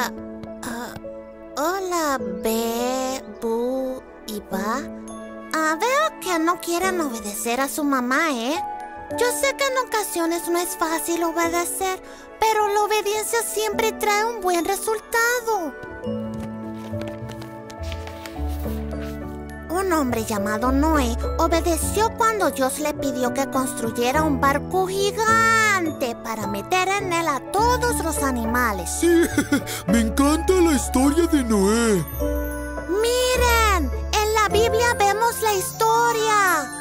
Ah, ah, hola, Be, Bu y Ba. Ah, veo que no quieren obedecer a su mamá, ¿eh? Yo sé que en ocasiones no es fácil obedecer, pero la obediencia siempre trae un buen resultado. Un hombre llamado Noé obedeció cuando Dios le pidió que construyera un barco gigante para meter en él a todos los animales. Sí, me encanta la historia de Noé. Miren, en la Biblia vemos la historia.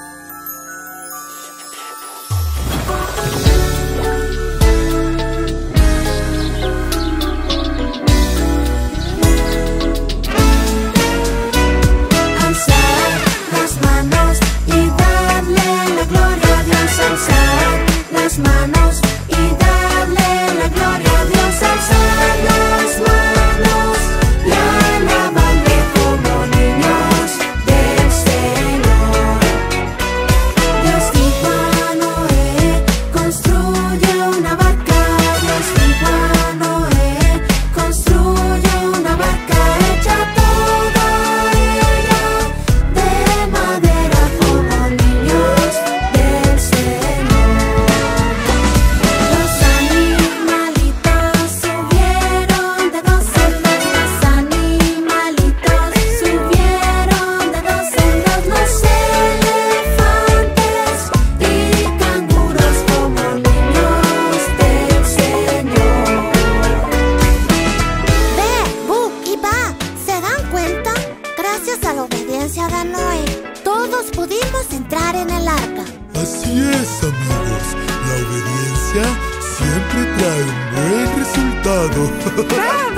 Alzar las manos Gracias a la obediencia de Noé, todos pudimos entrar en el arca. Así es, amigos. La obediencia siempre trae un buen resultado.